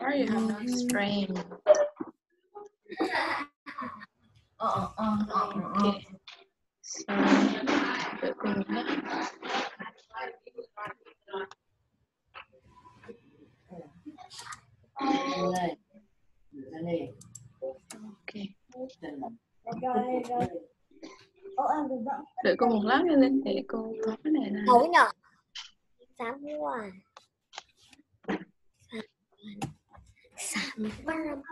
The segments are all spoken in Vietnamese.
Or you have no strain. Okay. So. Okay. Đợi cô một lát nữa lên để cô có cái này là Thấu nhở Sám hoàn Sám hoàn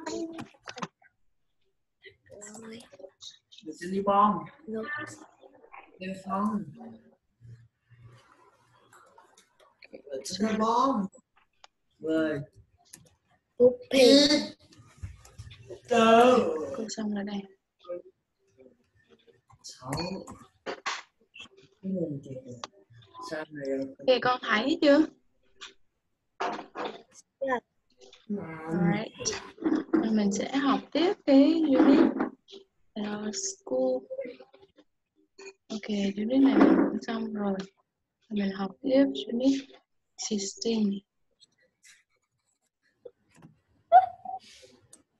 Rồi. Mình sẽ đi bom. Rồi. Đi phong Mình sẽ đi bom. Rồi. Búp bê. Đâu cô xong rồi đây. Sáu. Kìa. Con thấy chưa? Alright. Rồi Mình sẽ học tiếp cái unit school. Ok, unit này mình cũng xong rồi. Mình học tiếp unit 16.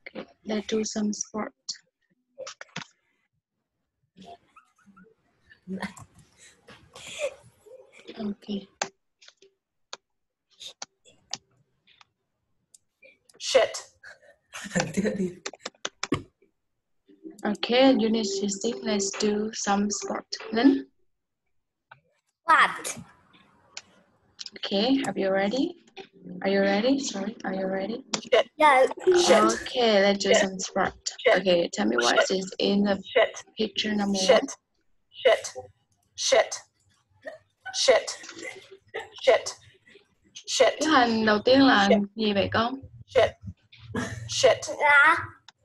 Okay, let's do some sport. Okay. Shit. Okay, unit 16, let's do some sport. Lynn? What Okay, have you ready? Are you ready? Sorry, are you ready? Shit. Shit. Okay, let's do Shit. some sport. Shit. Okay, tell me what Shit. is in the Shit. picture number Shit. one. Shit. Shit. Shit. Shit. Shit. Cái hình đầu tiên là Shit. gì vậy con? Shit. Shit. Dạ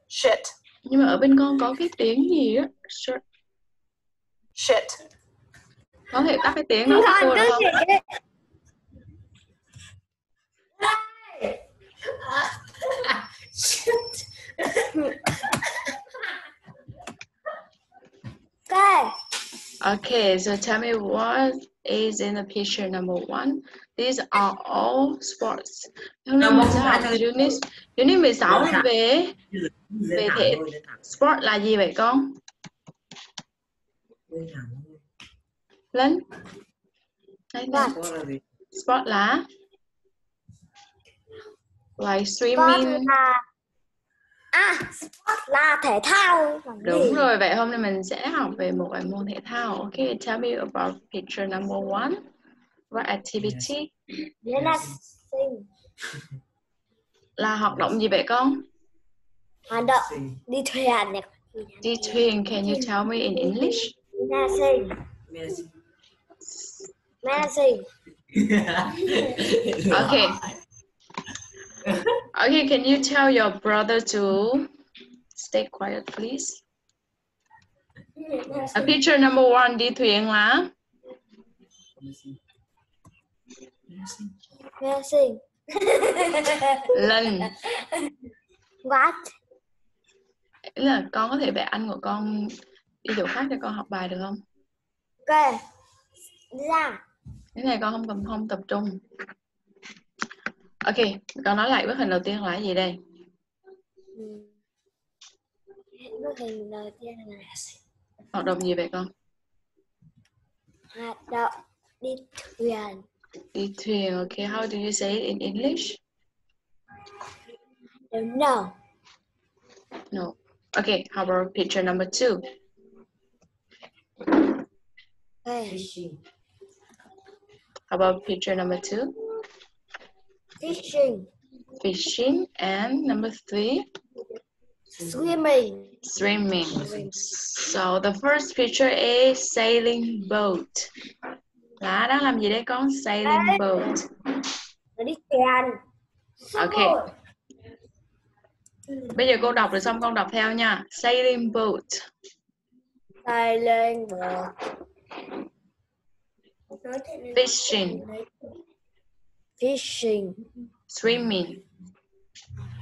Shit. Nhưng mà ở bên con có cái tiếng gì á? Sure. Shit. Có thể tắt cái tiếng đó Con của cô được không? Ok Okay, so tell me what is in the picture number one. These are all sports. Hôm nay Number mình sẽ one học unit unit 16 Dạ. về Về thể- sport là gì vậy con? Lên? Đây là? Sport là like Sport swimming. là À Sport là thể thao Đúng rồi, vậy hôm nay mình sẽ học về một vài môn thể thao. Okay, tell me about picture number one. What activity? Đấy là sinh Là hoạt động gì vậy con? Hoạt động đi thuyền này Đi thuyền, can you tell me in English? Mẹ sinh Okay. Okay, can you tell your brother to stay quiet, please? A picture number one, đi thuyền là Mẹ sinh lần. What Ý là con có thể bẻ anh của con đi chỗ khác cho con học bài được không? Ok Ra Cái này con không cần không tập trung. Ok, con nói lại bức hình đầu tiên là gì đây? Bức hình đầu tiên là Hoạt động gì vậy con? hoạt động đi thuyền Đi thuyền, ok. How do you say it in English? Don't No. Okay, how about picture number two? Fishing. How about picture number two? Fishing Fishing. And number three? Swimming Swimming. So the first picture is sailing boat. Lá đang làm gì đấy con? Sailing boat. Đi thuyền Ok. Bây giờ cô đọc rồi xong con đọc theo nha. Sailing boat. Sailing boat. Fishing. Fishing Swimming.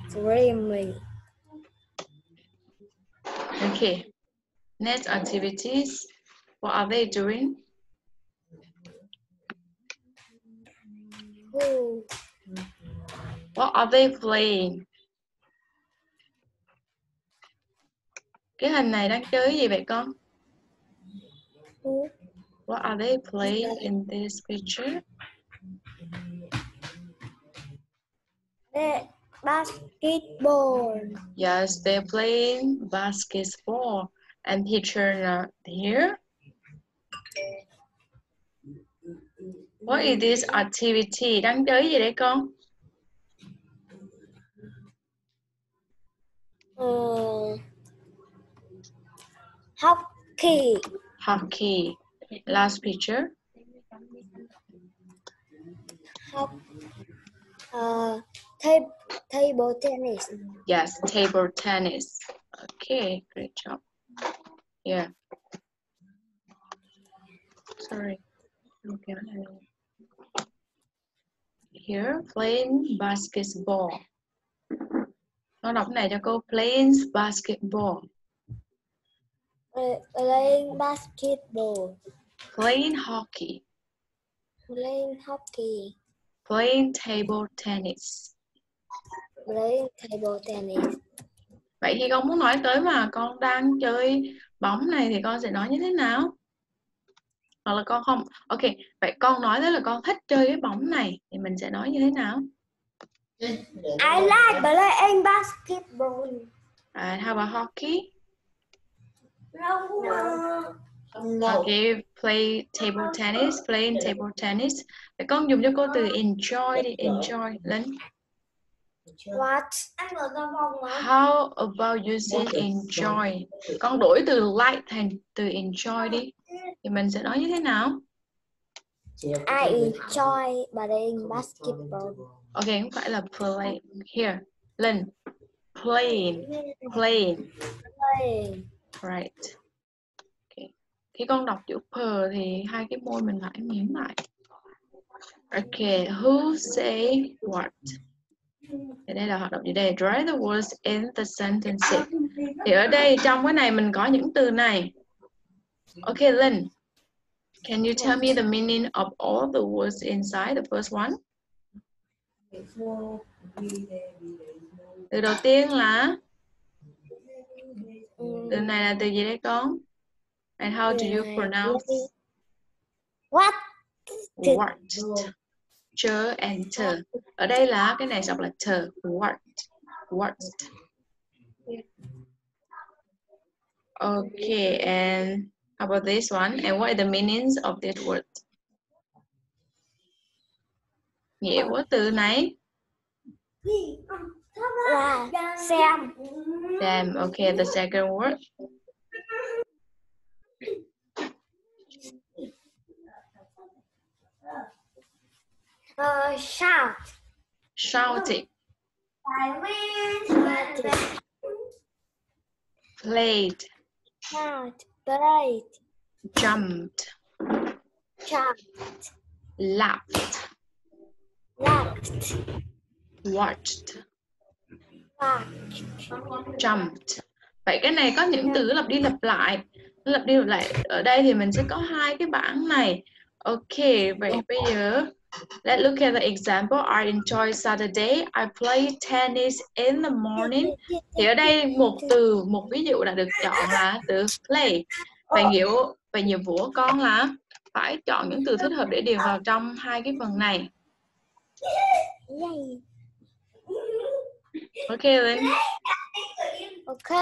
Swimming Okay. Next activities. What are they doing? What are they playing? Cái hình này đang chơi gì vậy con? What are they playing in this picture? Basketball. Yes, they're playing basketball. And teacher not here. What is this activity? Đang chơi gì đấy con? Ừ. Hockey. Hockey. Last picture. Hop. Uh, table, table tennis. Yes, table tennis. Okay, great job. Yeah. Sorry. Okay. Here, playing basketball. Con đọc này cho cô. Playing basketball. Play- Playing basketball. Playing hockey. Playing hockey. Playing table tennis. Playing table tennis. Vậy khi con muốn nói tới mà con đang chơi bóng này thì con sẽ nói như thế nào? Hoặc là con không. Ok, vậy con nói tới là con thích chơi cái bóng này thì mình sẽ nói như thế nào? I like playing basketball. Right, how about hockey? No. No. Okay, play table tennis, playing table tennis. Vậy con dùng cho cô từ enjoy đi, enjoy. Linh. What? How about using enjoy? Con đổi từ like thành từ enjoy đi. Thì mình sẽ nói như thế nào? I enjoy playing basketball. Ok, không phải là play. Here, Linh. Playing, playing. Playing. Right. Okay. Khi con đọc chữ p thì hai cái môi mình phải mím lại. Okay, who say what? Thì đây là hoạt động gì đây? Write the words in the sentences. Thì ở đây trong cái này mình có những từ này. Okay, Linh. Can you tell me the meaning of all the words inside the first one? Từ đầu tiên là từ này là từ gì đấy con? And how do you pronounce What? what? Chơ and tờ. Ở đây là cái này đọc là tờ. What? What? Okay, and about this one? And what are the meanings of this word? Yeah, từ này? Là xem. Damn, okay, the second word. Uh, shout. Shouting, Played. played, Played. jumped, Shout. laughed, Laughed. watched, Watch. jumped. Vậy cái này có những từ lặp đi lặp lại. Lặp đi lặp lại ở đây thì mình sẽ có hai cái bảng này. Ok, vậy bây giờ let's look at the example. I enjoy Saturday. I play tennis in the morning. Thì ở đây một từ, một ví dụ đã được chọn là từ play. Vậy nghĩa vậy nhiệm vụ của con là phải chọn những từ thích hợp để điền vào trong hai cái phần này. Ok Linh. Ok.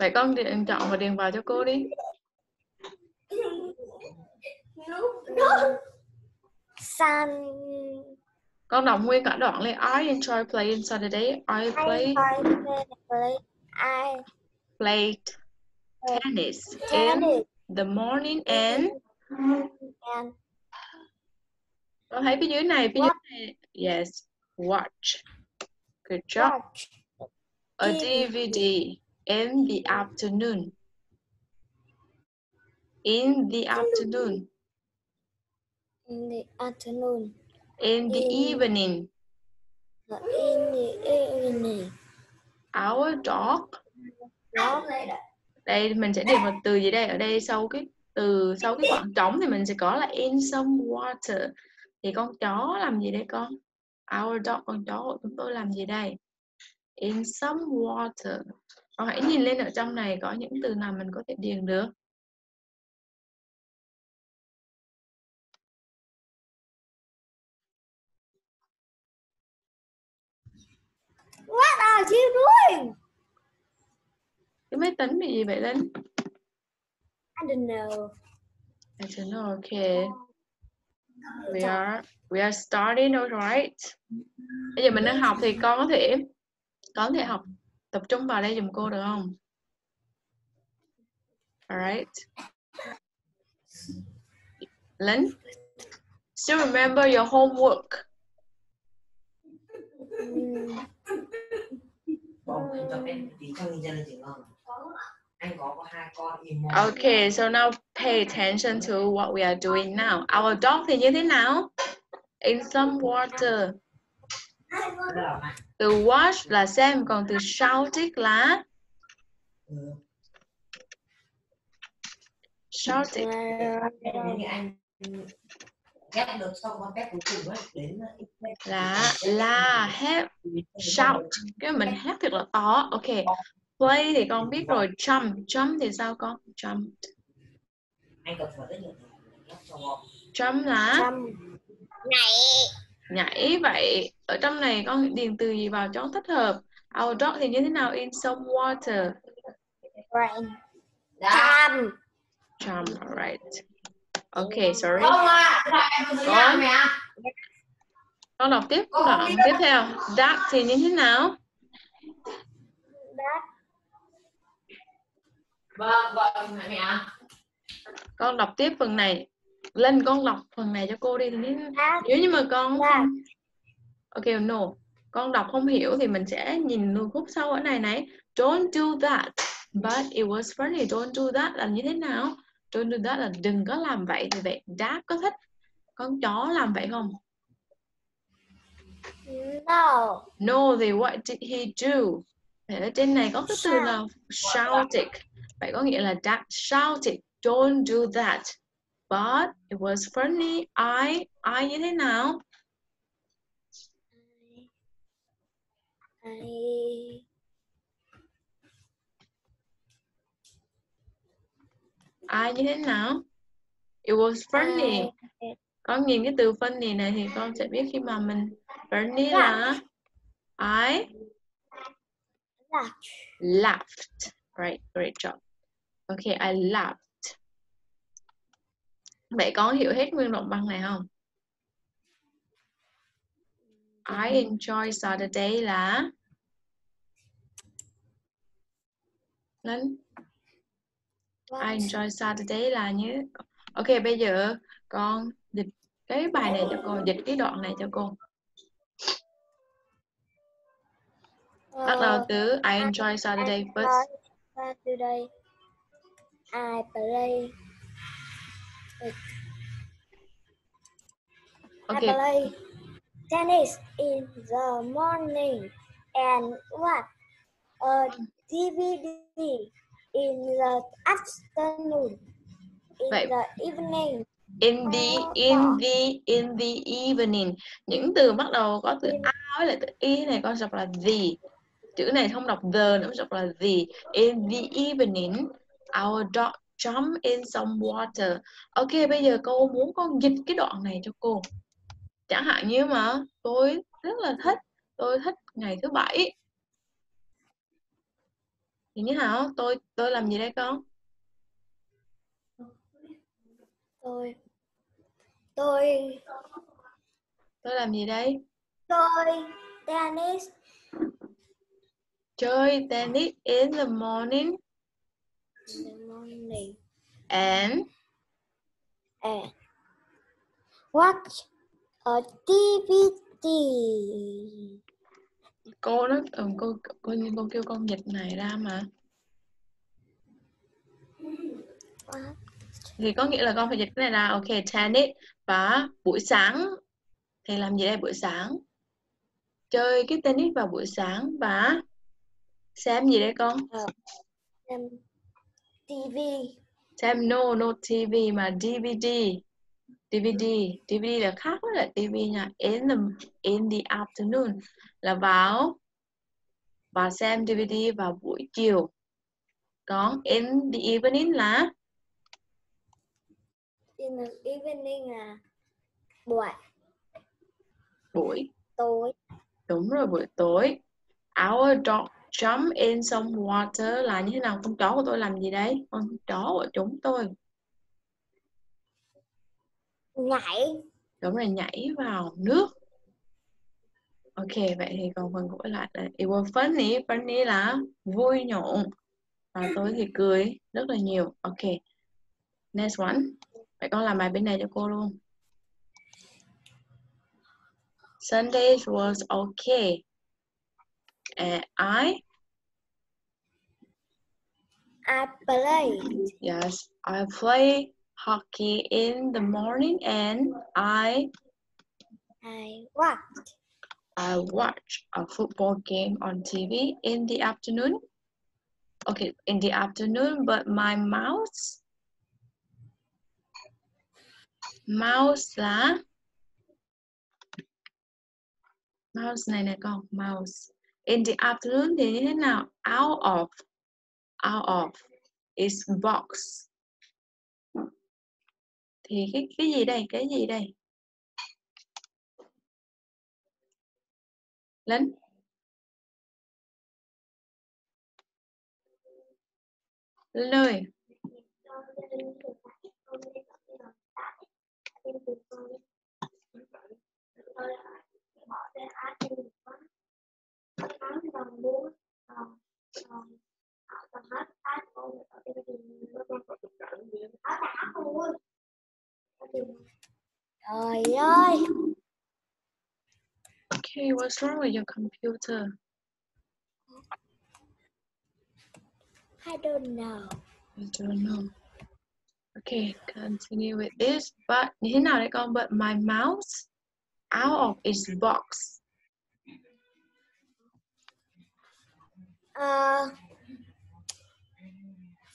Vậy con điền chọn và điền vào cho cô đi. Sun. Con đọc nguyên cả đoạn lên. I enjoy playing Saturday. I play I play. I played tennis in tennis. the morning and and con thấy phía dưới này phía dưới này. Yes watch. Good job. Watch. A DVD in the afternoon. In the afternoon in the afternoon. in the In- evening In the evening. our dog Dog. đây mình sẽ điền vào từ gì đây ở đây sau cái từ sau cái khoảng trống thì mình sẽ có là in some water thì con chó làm gì đây con Our dog, con chó của chúng tôi làm gì đây? In some water. Con hãy nhìn lên ở trong này có những từ nào mình có thể điền được. What are you doing? Cái máy tính bị gì vậy Linh? I don't know. I don't know. Okay. We are we are starting alright. Bây giờ mình đang học thì con có thể con có thể học tập trung vào đây giùm cô được không? Alright. Linh, still remember your homework. Mm, Không, cho em tí cho người dân chỉ ngon. Anh có có hai con imo. Okay, so now pay attention to what we are doing now. Our dog thì như thế nào? In some water. Đó là bạn. Từ watch là xem, còn từ shouting là shouting. Ghép được xong con ghép cuối cùng ấy đến là là hét shout. Cái mình hét thật là to. Ok. Play thì con biết rồi. Jump jump thì sao con? Jump jump là. Này. nhảy. Vậy. Ở trong này con điền từ gì vào cho nó thích hợp? Our dog thì như thế nào? In some water. Rain. đã Trăm. jump alright ok sorry. Không à em có mẹ. Con đọc tiếp Con đoạn biết tiếp theo. Duck thì như thế nào? That. vâng vâng mẹ. Con đọc tiếp phần này. Lên con đọc phần này cho cô đi. Nếu That. như mà con That. không ok no. Con đọc không hiểu thì mình sẽ nhìn luôn khúc sau ở này này. Don't do that. But it was funny. Don't do that là như thế nào don't do that là đừng có làm vậy thì vậy đáp có thích con chó làm vậy không? No. no thì what did he do? Thì ở trên này có cái từ là shouted. Vậy có nghĩa là dad shouted don't do that. But it was funny. I I như thế nào? I. I như thế nào? It was funny I. con nhìn cái từ funny này thì con sẽ biết khi mà mình funny là I Laughed. laughed. Right great job. Okay I laughed. Vậy con hiểu hết nguyên đoạn văn này không? I enjoy Saturday là? Linh I What? enjoy Saturday là như Ok bây giờ con dịch cái bài này cho cô dịch cái đoạn này cho cô. Bắt đầu từ I enjoy Saturday first. Saturday. I play. ok. I play? Tennis in the morning. And watch a DVD in the afternoon. In Vậy- the evening, in the in the in the evening. Những từ bắt đầu có từ a với lại từ y này con đọc là the. Chữ này không đọc the nữa đọc là the. In the evening our dog jump in some water. Ok bây giờ cô muốn con dịch cái đoạn này cho cô. Chẳng hạn như mà tôi rất là thích tôi thích ngày thứ bảy thì nào tôi tôi làm gì đây con? Tôi tôi tôi làm gì đây? tôi tennis. Chơi tennis in the morning. In the morning. And? And watch a DVD. Cô nó ừ, cô cô cô kêu con dịch này ra mà. Thì có nghĩa là con phải dịch cái này ra. Ok tennis và buổi sáng thì làm gì đây? Buổi sáng. Chơi cái tennis vào buổi sáng và xem gì đây con? Xem TV. xem no no TV mà DVD DVD DVD là khác với lại TV nha. In the in the afternoon. Là vào và xem DVD vào buổi chiều. Còn in the evening là? In the evening là buổi. Buổi. Tối. đúng rồi buổi tối. Our dog jump in some water là như thế nào? Con chó của tôi làm gì đấy con chó của chúng tôi Nhảy. đúng rồi nhảy vào nước. Ok vậy thì còn phần của lại là it was funny funny là vui nhộn. Và tôi thì cười rất là nhiều. Ok next one. Vậy con làm bài bên này cho cô luôn. Sundays was okay. And I? I play. yes I play hockey in the morning and I I watch. I watch a football game on TV in the afternoon. Okay, in the afternoon, but my mouse mouse là mouse này này con mouse in the afternoon thì như thế nào out of out of is box thì cái cái gì đây cái gì đây? Linh Linh ơi Trời ơi. Okay, what's wrong with your computer? I don't know. I don't know. Okay, continue with this. But thế nào đấy con? But my mouse out of its box. Uh, ờ,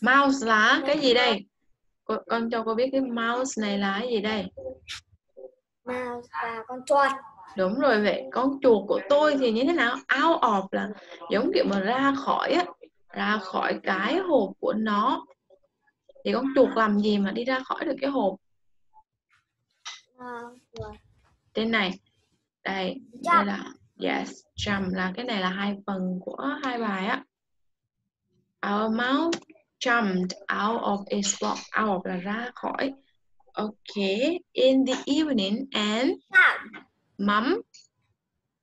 Mouse là cái gì đây? Con, con cho cô biết cái mouse này là cái gì đây? mouse và con chuột. Đúng rồi vậy. Con chuột của tôi thì như thế nào? Out of là giống kiểu mà ra khỏi á, ra khỏi cái hộp của nó. Thì con chuột làm gì mà đi ra khỏi được cái hộp? Ờ. Trên này. Đây, đây là yes, jump là cái này là hai phần của hai bài á. Our mouse jumped out of its box. Out of là ra khỏi. Okay, in the evening and Shout. mom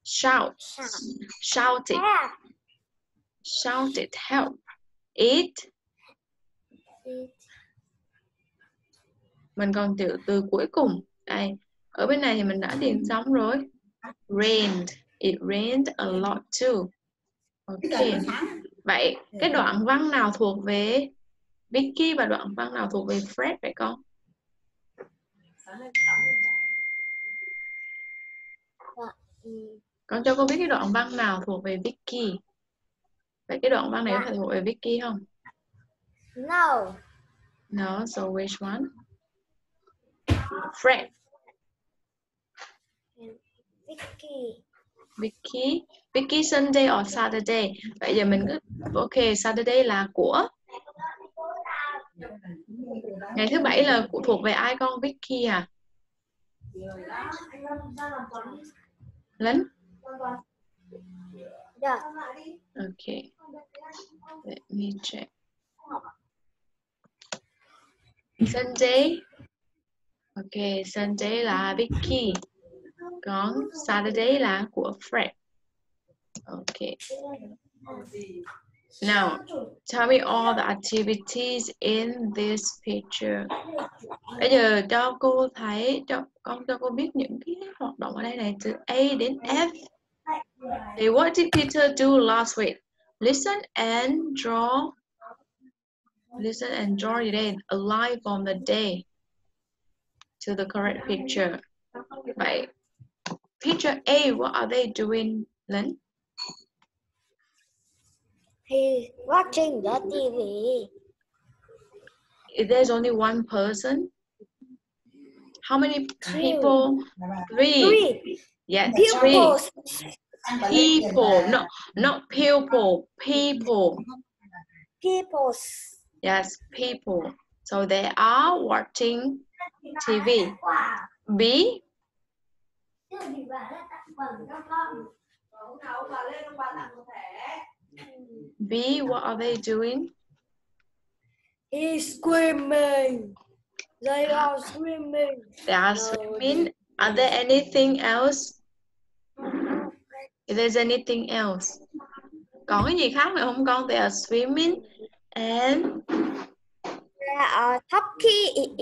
shout, shouted, Help. shouted help. It, It mình còn từ từ cuối cùng. Đây, ở bên này thì mình đã điền xong rồi. Rained, it rained a lot too. Okay. Vậy cái đoạn văn nào thuộc về Vicky và đoạn văn nào thuộc về Fred vậy con? ừ, Con cho cô biết cái đoạn văn nào thuộc về Vicky. Vậy cái đoạn văn này có phải thuộc về Vicky không? No. No, so which one? Fred, Vicky. Vicky, Vicky Sunday or Saturday. Vậy giờ mình cứ ok Saturday là của ngày thứ bảy là của thuộc về ai con Vicky à? Lính. Được. Okay. Let me check. Sunday. Okay, Sunday là Vicky. Còn Saturday là của Fred. Okay. Now, tell me all the activities in this picture. Bây giờ cho cô thấy, cho con cho cô biết những cái hoạt động ở đây này từ A đến F. Thì what did Peter do last week? Listen and draw. Listen and draw it in a line from the day to the correct picture. Vậy, picture A, what are they doing, Lynn? He's watching the TV. If there's only one person, How many people? Three. Three. Yes, three. People, no, not pupil, people. Peoples. Yes, people. So they are watching TV. B, B, what are they doing? He's screaming. They are screaming. They are swimming. Are there anything else? If there's anything else. Còn cái gì khác nữa không con? They are swimming and They are talking.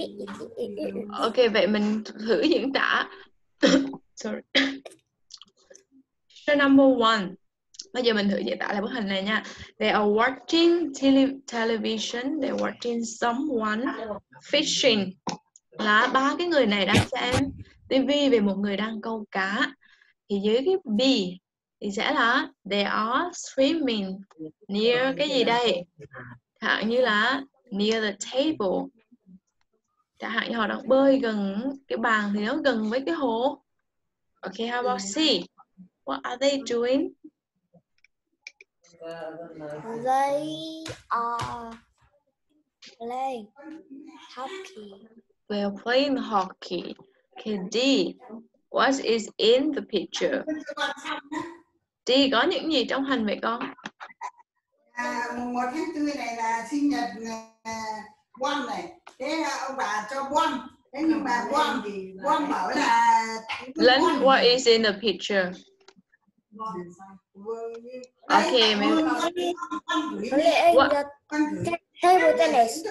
Ok, vậy mình thử diễn tả. Sorry. Picture number one. Bây giờ mình thử giải tả lại bức hình này nha. They are watching tele, television. They are watching someone fishing. Là ba cái người này đang xem TV về một người đang câu cá. Thì dưới cái B thì sẽ là they are swimming near cái gì đây? Hạn như là near the table. Chẳng hạn như họ đang bơi gần cái bàn thì nó gần với cái hồ. Okay, how about C? What are they doing? They are playing hockey. They are playing hockey. Okay, D. What is in the picture? D có những gì trong hình vậy con? À, mùng 1 tháng 4 này là sinh nhật à, Bon này. Thế à, ông bà cho Bon. Lynn, what is in the picture? Okay, maybe- What? table tennis.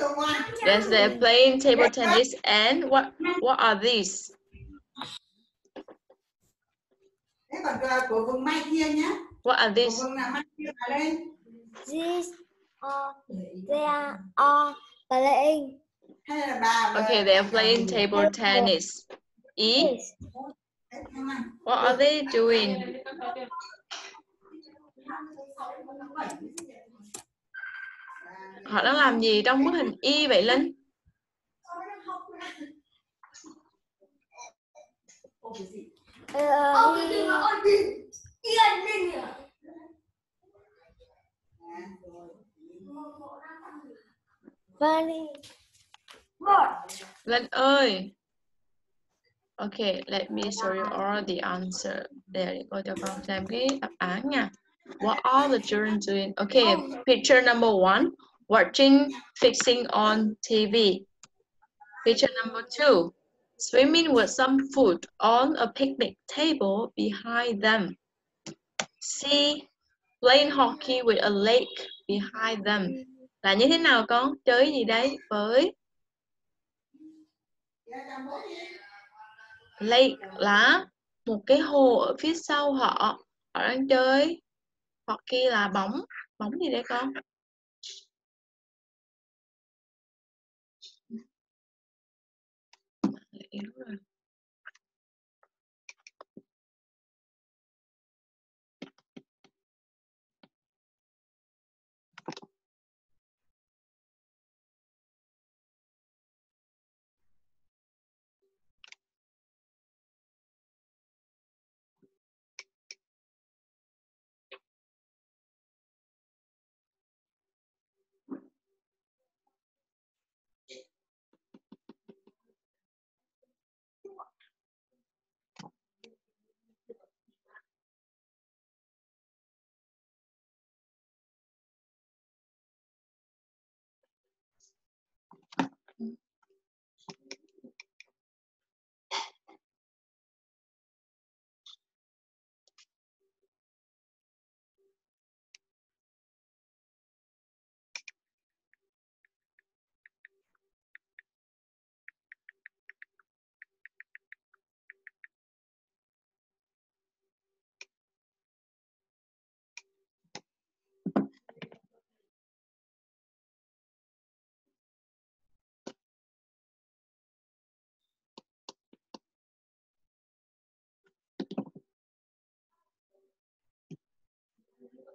Yes, they're playing table tennis and what what are these? What are these? These are they are playing Okay, they're playing table tennis. E, what are they doing? Họ đang làm gì trong bức hình Y vậy Linh? Uh, he- Very ơi. Okay, let me show you all the answer. Để cô cho con xem cái đáp án nha. What are the children doing? Okay, picture number one, watching fixing on TV. Picture number two, swimming with some food on a picnic table behind them. C, playing hockey with a lake behind them. Là như thế nào con? Chơi gì đấy với lake là một cái hồ ở phía sau họ họ đang chơi hoặc kia là bóng bóng gì đây con Yếu rồi.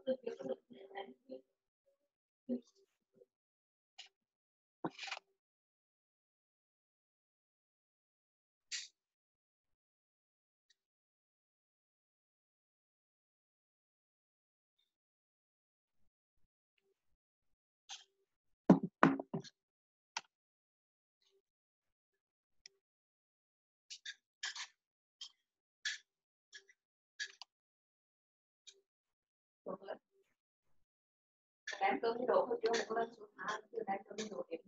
Thank you. Đám cơm với đồ hồi trước là có lên số tháng, chưa đám cơm với đồ em.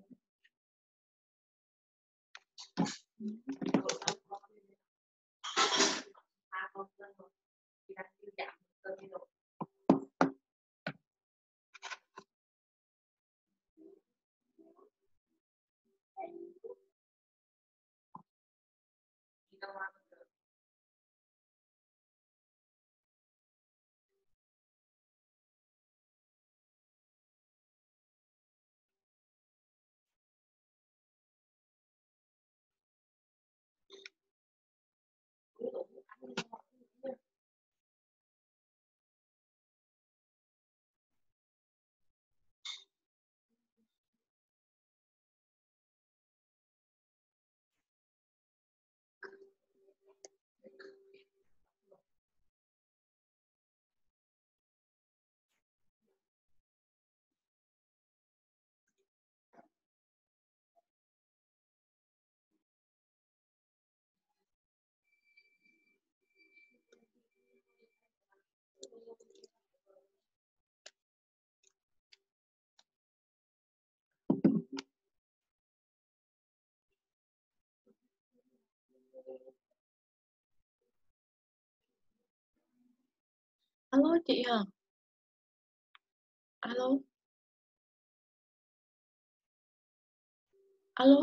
Alo chị hả? Alo? Alo?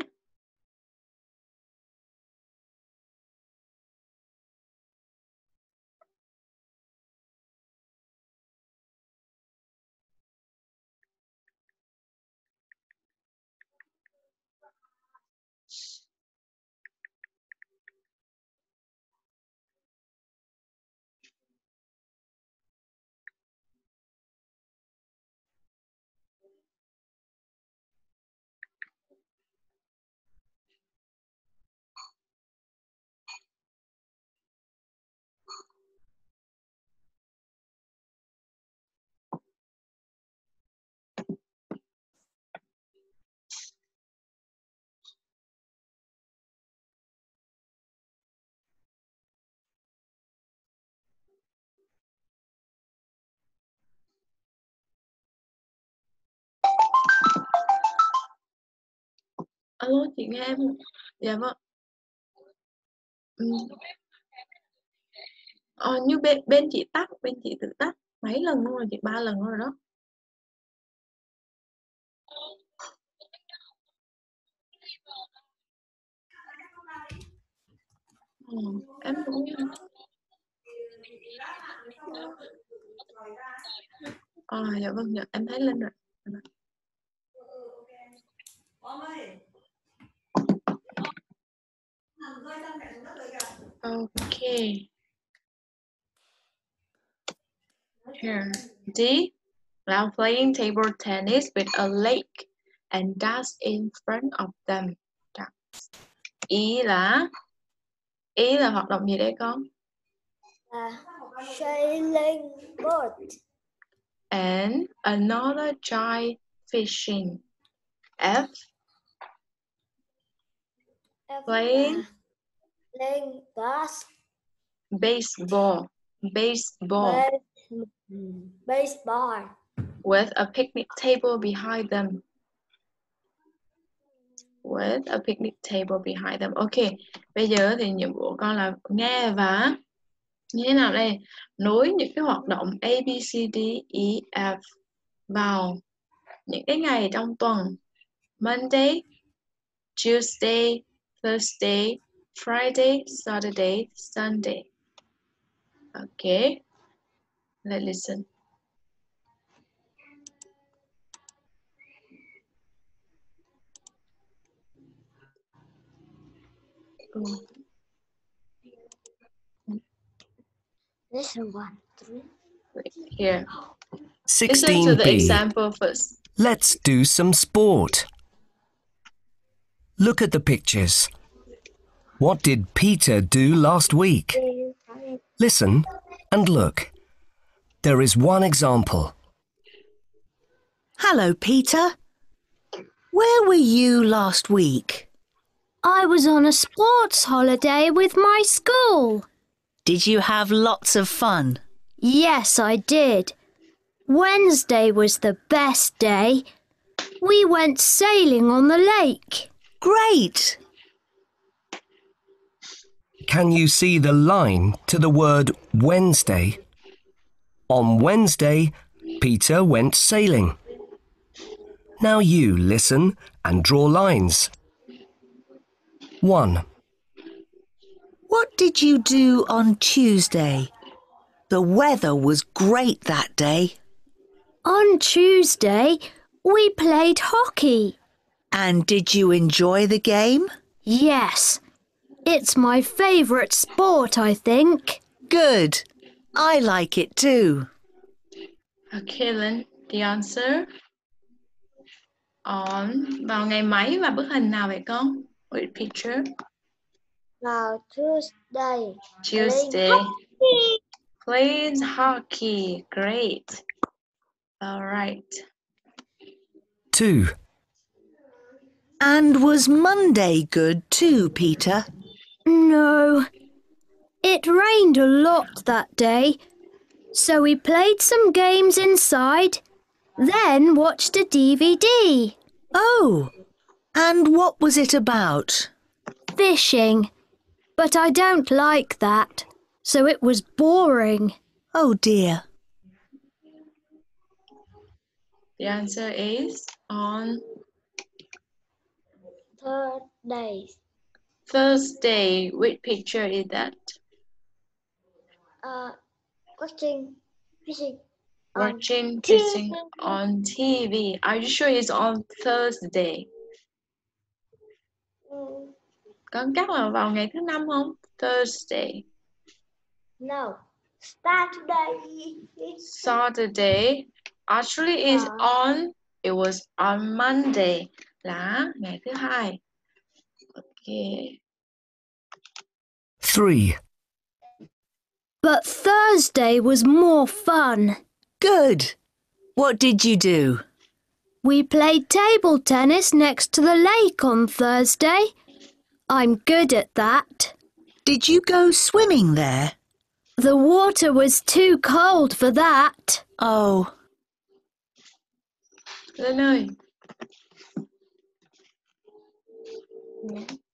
Alo chị nghe em không? dạ vâng ừ. ờ, như bên bên chị tắt bên chị tự tắt mấy lần luôn rồi chị ba lần luôn rồi đó ừ, em cũng như ờ dạ vâng dạ em thấy lên rồi Con ơi. Okay. Here. D. Now playing table tennis with a lake and that's in front of them. That's- ý là? Ý là hoạt động gì đấy con? Sailing boat and another child fishing. F Playing. playing bas baseball. Baseball. Base, baseball. With a picnic table behind them. With a picnic table behind them. Ok bây giờ thì nhiệm vụ của con là nghe và như thế nào đây? Nối những cái hoạt động A B C D E F vào những cái ngày trong tuần. Monday Tuesday Thursday Friday Saturday Sunday okay let's listen listen one three Here. sixteen. Listen to the example first. Let's do some sport. Look at the pictures. What did Peter do last week? Listen and look. There is one example. Hello, Peter. Where were you last week? I was on a sports holiday with my school. Did you have lots of fun? Yes, I did. Wednesday was the best day. We went sailing on the lake. Great! Can you see the line to the word Wednesday? On Wednesday, Peter went sailing. Now you listen and draw lines. 1. What did you do on Tuesday? The weather was great that day. On Tuesday, we played hockey. And did you enjoy the game? Yes, it's my favourite sport, I think. Good. I like it too. Okay, then, the answer. On vào ngày mấy và bức hình nào vậy con? Which picture? Vào Tuesday. Tuesday. Plays hockey. Great. All right. 2. And was Monday good too, Peter? No. It rained a lot that day, so we played some games inside, then watched a DVD. Oh, and what was it about? Fishing. But I don't like that, so it was boring. Oh dear. The answer is on Thursday. Thursday. Which picture is that? Uh, watching fishing. Watching TV. fishing on TV. Are you sure it's on Thursday? Mm, Con chắc là vào ngày thứ năm không? Thursday. No. Saturday. Saturday. Actually is Ờ. on. It was on Monday. Là ngày thứ hai. Okay. 3. But Thursday was more fun. Good. What did you do? We played table tennis next to the lake on Thursday. I'm good at that. Did you go swimming there? The water was too cold for that. Oh, Lên ơi. 嗯。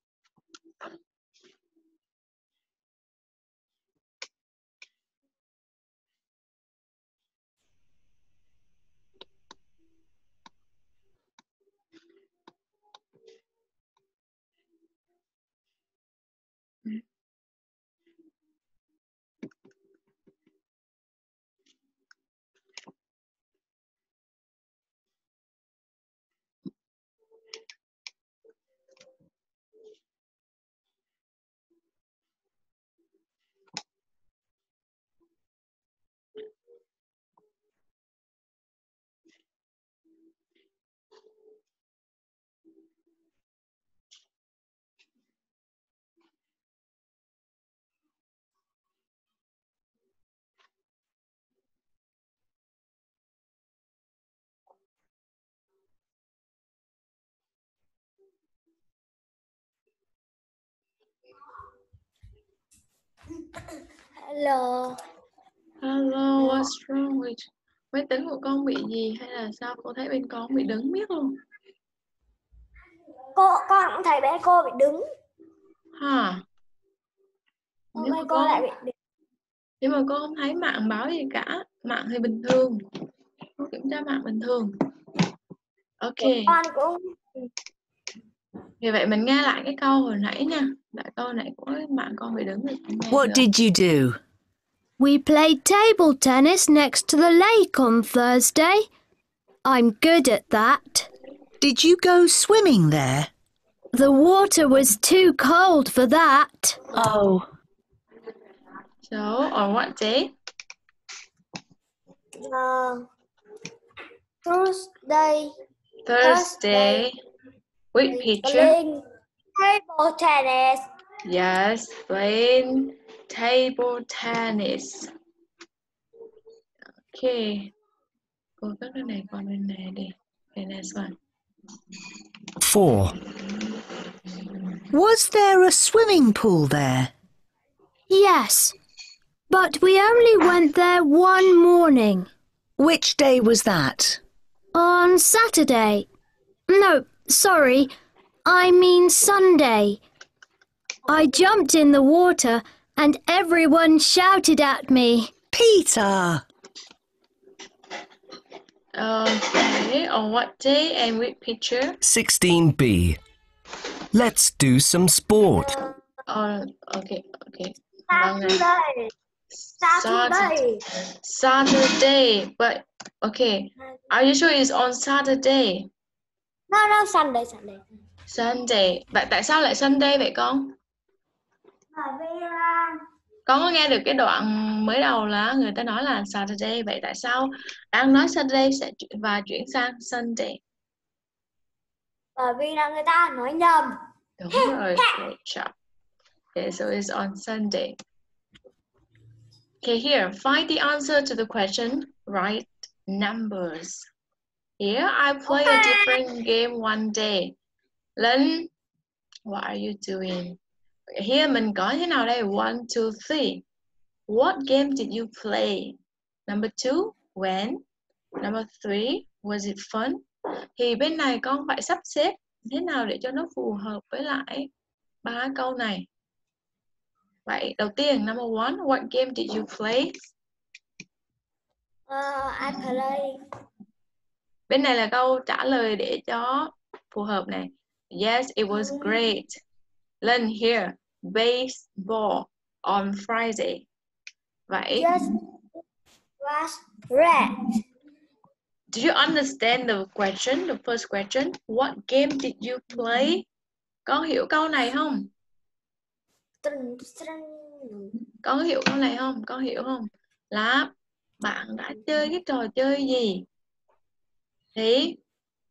Hello. Hello, what's wrong with Máy tính của con bị gì hay là sao? Cô thấy bên con bị đứng miết luôn. Cô con cũng thấy bé cô bị đứng. Ha. Hôm nay cô con lại bị đứng. nhưng mà cô không thấy mạng báo gì cả. Mạng thì bình thường. Cô kiểm tra mạng bình thường. Ok. Con cũng Vì vậy mình nghe lại cái câu hồi nãy nha. Lại câu nãy của mạng con bị đứng thì what được. did you do? We played table tennis next to the lake on Thursday. I'm good at that. Did you go swimming there? The water was too cold for that. Oh, So, on what day? uh, Tuesday Thursday. Which picture? playing table tennis. Yes, playing table tennis. Okay. Cô cất cái này qua bên này đi. Okay, next one. 4. was there a swimming pool there? Yes, but we only went there one morning. Which day was that? On Saturday. No, sorry. I mean Sunday. I jumped in the water and everyone shouted at me. Peter! Okay, on what day and which picture? 16b. Let's do some sport. Oh, okay, okay. Saturday. Saturday. Saturday, but okay. Are you sure it's on Saturday? No, no, Sunday, Sunday. Sunday. Vậy tại sao lại Sunday vậy con? Bởi vì là Con có nghe được cái đoạn mới đầu là người ta nói là Saturday. Vậy tại sao đang nói Saturday sẽ chuyển- và chuyển sang Sunday? bởi vì là người ta nói nhầm. Đúng rồi, great job. Okay, so it's on Sunday. Okay, here, find the answer to the question, write numbers. Here, I play a different game one day. Linh, what are you doing? Here, mình có thế nào đây? One, two, three. What game did you play? Number two, when? Number three, was it fun? Thì bên này con phải sắp xếp thế nào để cho nó phù hợp với lại ba câu này. Vậy đầu tiên number one, what game did you play? Uh, I play Bên này là câu trả lời để cho phù hợp này. Yes, it was great. Lên here, baseball on Friday. Vậy, just was red. do you understand the question, the first question? What game did you play? Con hiểu câu này không? Con có hiểu câu này không? Con hiểu không? Là bạn đã chơi cái trò chơi gì? Thì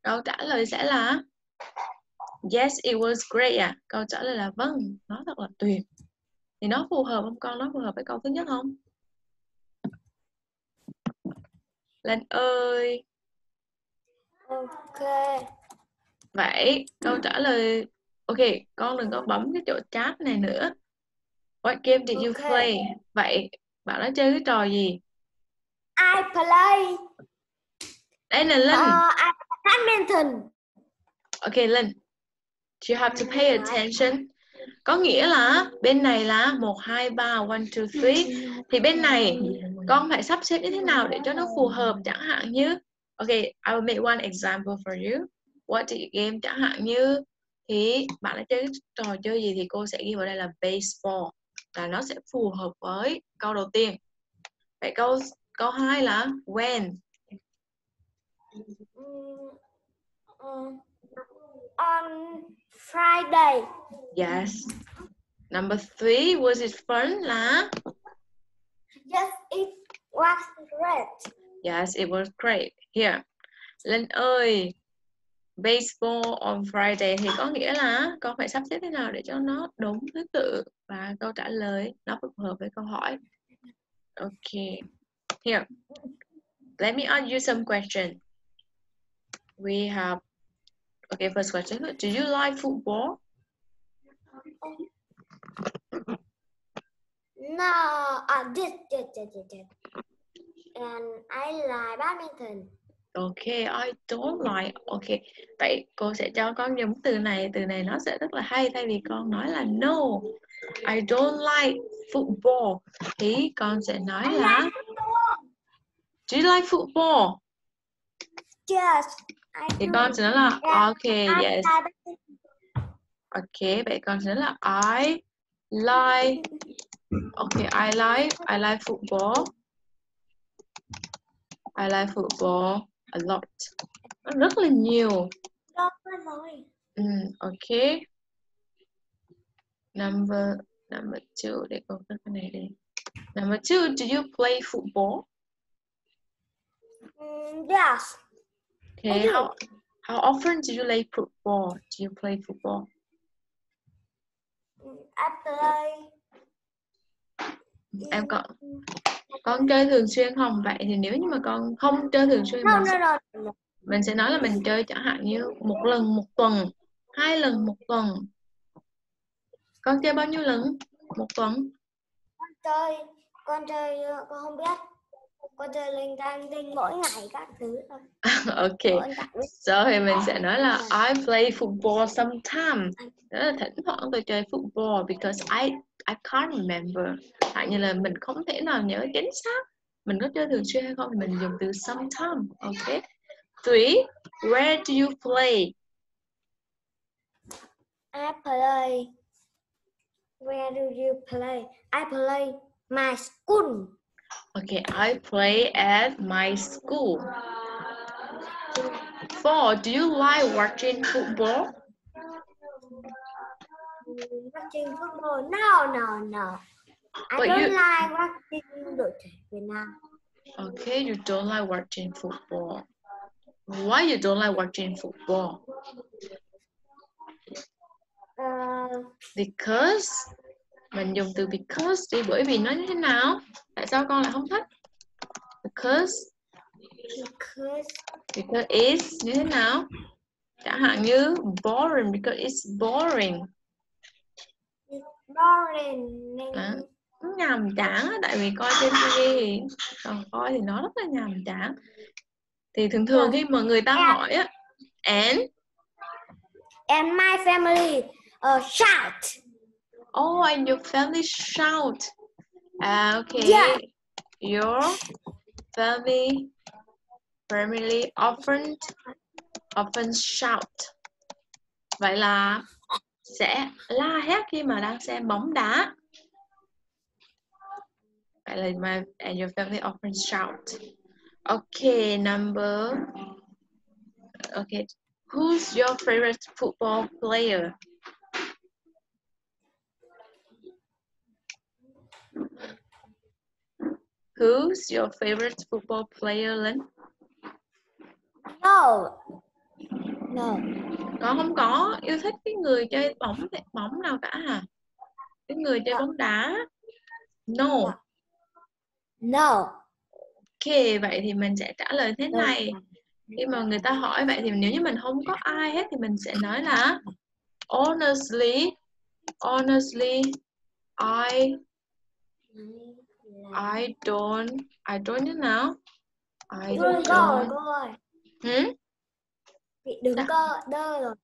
câu trả lời sẽ là Yes, it was great à. Câu trả lời là vâng, nó thật là tuyệt. Thì nó phù hợp không con? Nó phù hợp với câu thứ nhất không? Lên ơi. Ok. Vậy câu trả lời Ok, con đừng có bấm cái chỗ chat này nữa. What game did you Ok. play? Vậy bạn đã chơi cái trò gì? I play Đây là Linh. uh, I badminton. Okay, Linh. You have to pay attention. Có nghĩa là bên này là 1, 2, 3, 1, 2, 3. Thì bên này con phải sắp xếp như thế nào để cho nó phù hợp chẳng hạn như Okay, I will make one example for you. What did you game chẳng hạn như thì bạn đã chơi trò chơi gì thì cô sẽ ghi vào đây là baseball là nó sẽ phù hợp với câu đầu tiên. Vậy câu câu 2 là when um, on Friday. Yes. Number three, was it fun? Là Yes, it was red. Yes, it was great. Here. Linh ơi, baseball on Friday thì có nghĩa là con phải sắp xếp thế nào để cho nó đúng thứ tự và câu trả lời nó phù hợp với câu hỏi. Okay. Here. Let me ask you some question. We have Okay, first question. Do you like football? No, I did, did, did, did, did. And I like badminton. Okay, I don't like. Okay, vậy cô sẽ cho con dùng từ này. Từ này nó sẽ rất là hay. Thay vì con nói là no, I don't like football. Thì con sẽ nói là Do you like football? Yes, Thì con sẽ nói là Okay, yes. Okay, vậy con sẽ nói là I like. Okay, I like. I like football. I like football a lot. Rất là nhiều. Mm, okay. Number number two. Để con cất cái này đi. Number two, do you play football? Mm, yes, Okay. How how often do you play football? Do you play football? I play. Em con con chơi thường xuyên không? Vậy thì nếu như mà con không chơi thường xuyên No, mình sẽ, mình sẽ nói là mình chơi chẳng hạn như một lần một tuần, hai lần một tuần. Con chơi bao nhiêu lần một tuần? Con chơi, con chơi, con không biết. Con chơi linh tinh tinh mỗi ngày các thứ thôi. Ok. Biết so thì mình sẽ nói là I play football sometimes đó là thỉnh thoảng tôi chơi football because I I can't remember. Hạn như là mình không thể nào nhớ chính xác mình có chơi thường xuyên hay không thì mình dùng từ sometimes ok. Three where do you play? I play. Where do you play? I play my school Okay, I play at my school. Four, do you like watching football? watching football no no no I But don't you- like watching đội tuyển Việt Nam Okay, you don't like watching football. Why you don't like watching football? uh, Because mình dùng từ because đi bởi vì nó như thế nào? Tại sao con lại không thích? Because because because it's như thế nào? Chẳng hạn như boring because it's boring. boring nên À. Nhàm chán tại vì coi trên TV còn coi thì nó rất là nhàm chán. Thì thường thường khi mà người ta hỏi á, and and my family uh, shout Oh, and your family shout. Ah, okay. Yeah. Your family family often often shout. Vậy là sẽ la hét khi mà đang xem bóng đá. Vậy là my and your family often shout. Okay, number. Okay, who's your favorite football player? Who's your favorite football player, Linh? no no Con không có yêu thích cái người chơi bóng bóng nào cả hả? Cái người chơi bóng đá. No. no Ok, vậy thì mình sẽ trả lời thế này. Khi mà người ta hỏi vậy thì nếu như mình không có ai hết thì mình sẽ nói là honestly, honestly, I I don't I don't như nào? I Rồi, cô rồi, don't. cô ơi. Hmm? Bị đứng Dạ. cơ, đơ rồi.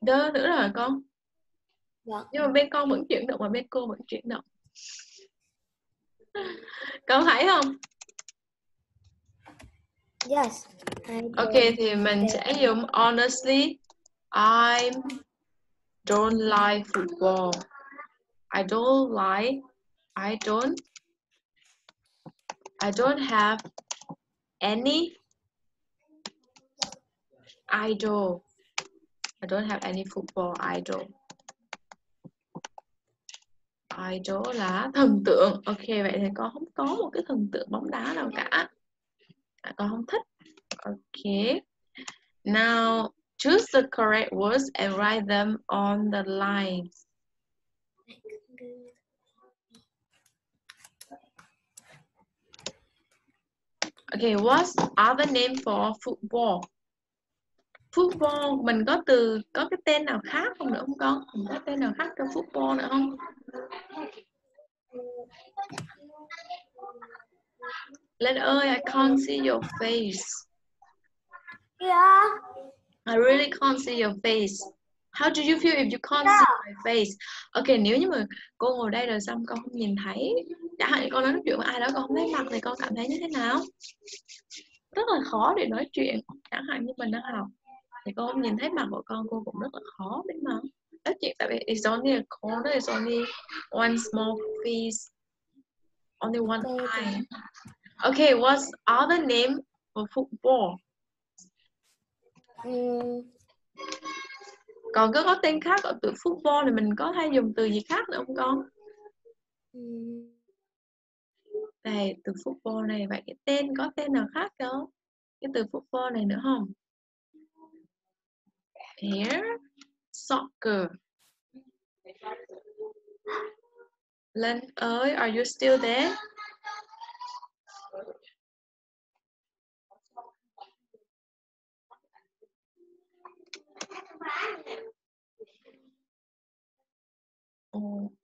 Đơ nữa rồi con. Vâng. Nhưng mà bên con vẫn chuyển động và bên cô vẫn chuyển động. Con thấy không? Yes. Ok don't thì mình sẽ dùng honestly I don't like football. I don't like I don't I don't have any idol. I don't have any football idol. Idol là thần tượng. Ok vậy thì con không có một cái thần tượng bóng đá nào cả. À, con không thích. Ok. Now choose the correct words and write them on the lines. Okay, what's other name for football? Football mình có từ có cái tên nào khác không nữa không con? Mình có tên nào khác cho football nữa không? Lên ơi, I can't see your face. Yeah. I really can't see your face. How do you feel if you can't see my face? Ok, nếu như mà cô ngồi đây rồi xong con không nhìn thấy, chẳng hạn con nói chuyện với ai đó con không thấy mặt thì con cảm thấy như thế nào? Rất là khó để nói chuyện. Chẳng hạn như mình đang học thì cô không nhìn thấy mặt của con, cô cũng rất là khó để mà nói chuyện tại vì it's only a corner, it's only one small piece, only one eye. Okay, what's other name for football? Ừm, còn có có tên khác ở từ football thì mình có hay dùng từ gì khác nữa không con ừm, đây từ football này vậy cái tên có tên nào khác không? Cái từ football này nữa không? Here soccer. Lên ơi, are you still there? Oh.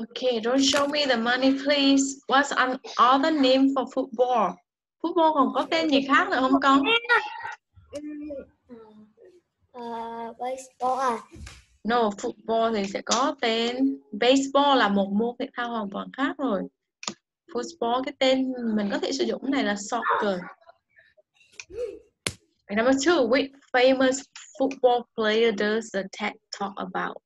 Okay, don't show me the money please. What's an other name for football? Football còn có tên gì khác nữa không con? Ờ, baseball à No, football thì sẽ có tên baseball là một môn thể thao hoàn toàn khác rồi. Football cái tên mình có thể sử dụng này là soccer. And number two, which famous football player does the text talk about?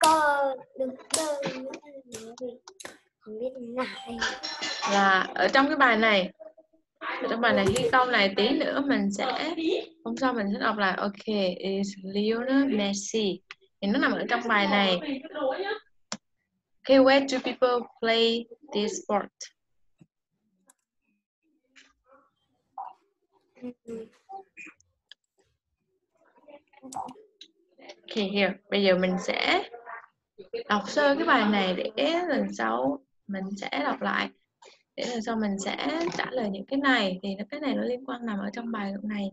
Có được đơn không biết lại Là ở trong cái bài này, ở trong bài này cái câu này tí nữa mình sẽ hôm sau mình sẽ đọc lại. Ok, is Lionel Messi. Thì nó nằm ở trong bài này. Okay, where do people play this sport? Okay, here. Bây giờ mình sẽ đọc sơ cái bài này để lần sau mình sẽ đọc lại. Để lần sau mình sẽ trả lời những cái này thì nó- cái này nó liên quan nằm ở trong bài này.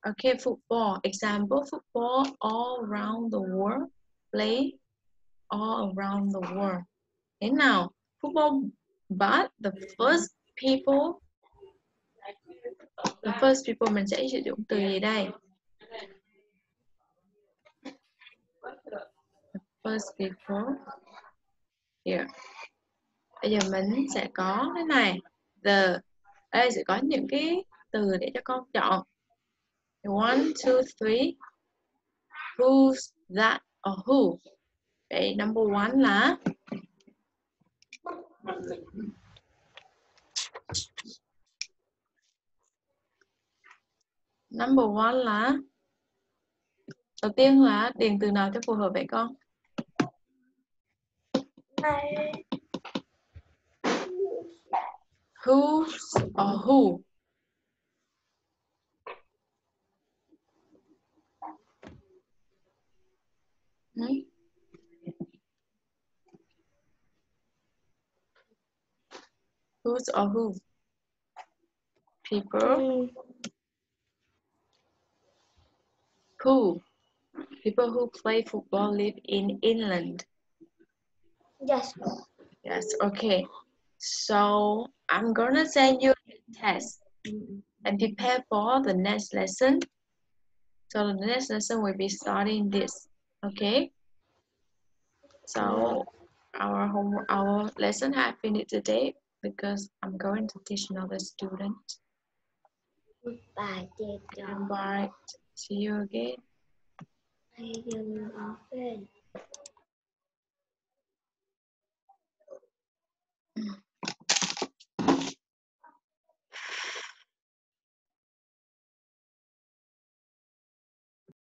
Okay, football. Example, football all around the world. Play all around the world. Thế nào? Football, but the first people the first people mình sẽ sử dụng từ gì đây? The first before here. Bây giờ mình sẽ có cái này. The đây sẽ có những cái từ để cho con chọn. One, two, three. Who's that or who? Vậy number one là number one là đầu tiên là điền từ nào cho phù hợp vậy con? Who's or who? Hmm? Who's or who? People who? People who play football live in England. Yes Yes, okay. So I'm gonna send you a test and prepare for the next lesson. So the next lesson will be starting this. Okay. So our home our lesson have finished today because I'm going to teach another student. bài chép cho Bye. See you again. ở bên Mm-hmm.